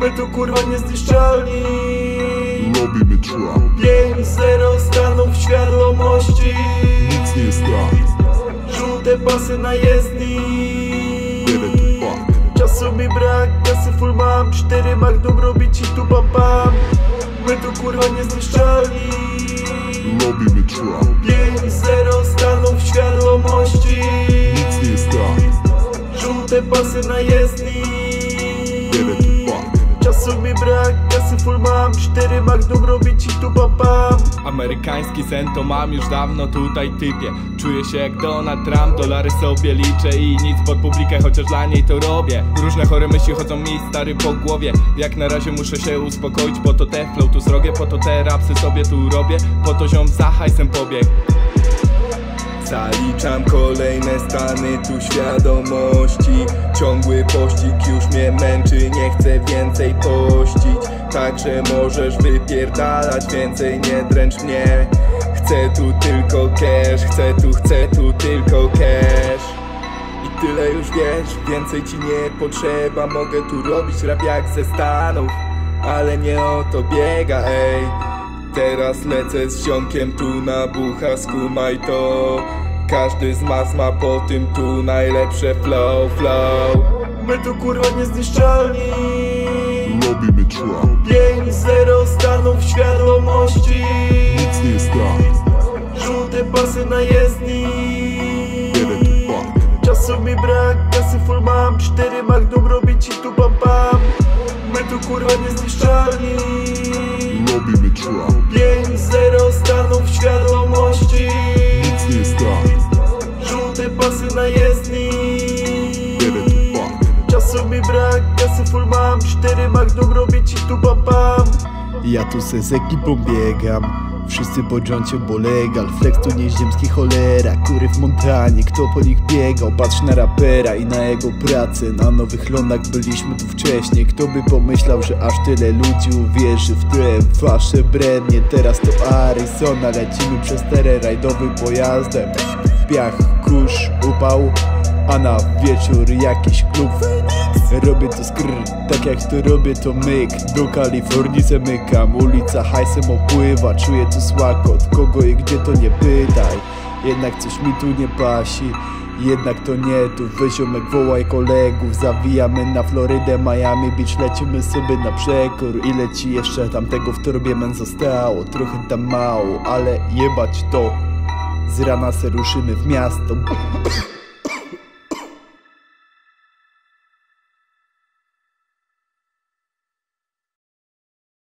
My tu kurwa niezniszczalni. Robimy trap, 5-0 stanów świadomości. Nic nie jest tak. Żółte pasy na jezdni. Czasu mi brak, kasy full mam. Cztery magnum robi ci tu pam pam My tu kurwa niezniszczalni. Robimy trap, 5-0 stanów świadomości. Nic nie jest tak. Żółte pasy na jezdni full mam Cztery magnum robi ci tu pam pam. Amerykański sen to mam już dawno tutaj typie. Czuję się jak Donald Trump, dolary sobie liczę i nic pod publikę, chociaż dla niej to robię. Różne chore myśli chodzą mi stary po głowie. Jak na razie muszę się uspokoić, po to te flow tu zrobię Po to te rapsy sobie tu robię, po to ziom za hajsem pobieg Zaliczam kolejne stany tu świadomości. Ciągły pościg już mnie męczy, nie chcę więcej pościć Także możesz wypierdalać więcej, nie dręcz mnie. Chcę tu tylko cash, chcę tu, chcę tu tylko cash. I tyle już wiesz, więcej ci nie potrzeba. Mogę tu robić rap jak ze Stanów Ale nie o to biega, ej. Teraz lecę z ziomkiem tu na bucha, skumaj to. Każdy z mas ma po tym tu najlepsze flow, flow. My tu kurwa niezniszczalni Robimy trap, 5-0 stanów świadomości. Nic nie jest tak Żółte pasy na jezdni. Czasu mi brak, kasy full mam. Cztery magnum robi ci tu pam pam. My tu kurwa niezniszczalni Robimy trap, 5-0 stanów świadomości. Nic nie jest tak Żółte pasy na jezdni Czasu mi brak, kasy full mam. Cztery magnum robi ci tu pam pam. Ja tu se z ekipą biegam. Wszyscy po Johncie, bo legal Flex to nieziemski cholera. Kury w Montanie, kto po nich biegał? Patrz na rapera i na jego pracę. Na nowych lądach byliśmy tu wcześniej. Kto by pomyślał, że aż tyle ludzi uwierzy w te wasze brednie? Teraz to Arizona, lecimy przez teren rajdowym pojazdem. Piach, kurz, upał a na wieczór jakiś klub Robię to skr, tak jak to robię to myk. Do Kalifornii zamykam, ulica hajsem opływa. Czuję tu słakot, kogo i gdzie to nie pytaj. Jednak coś mi tu nie pasi jednak to nie tu, wyziomek wołaj kolegów Zawijamy na Florydę, Miami Beach. Lecimy sobie na przekór Ile ci jeszcze tamtego w torbie men zostało? Trochę tam mało, ale jebać to. Z rana se ruszymy w miasto